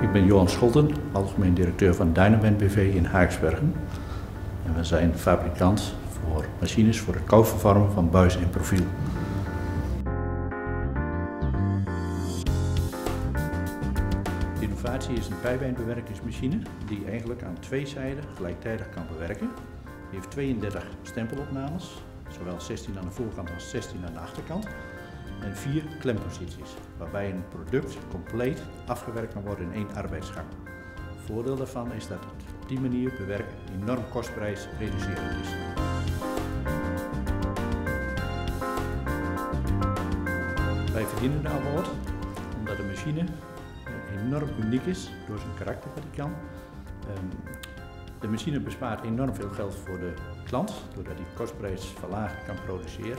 Ik ben Johan Scholten, algemeen directeur van Dynaband BV in Haaksbergen. En we zijn fabrikant voor machines voor het koudverwarmen van buis en profiel. Innovatie is een pijpijnbewerkingsmachine die eigenlijk aan twee zijden gelijktijdig kan bewerken. Die heeft 32 stempelopnames, zowel 16 aan de voorkant als 16 aan de achterkant. En vier klemposities, waarbij een product compleet afgewerkt kan worden in één arbeidsgang. Voordeel daarvan is dat het op die manier bewerken enorm kostprijs reducerend is. Wij verdienen de award omdat de machine enorm uniek is door zijn karakter kan. Ehm, de machine bespaart enorm veel geld voor de klant, doordat hij kostprijs verlaagd kan produceren.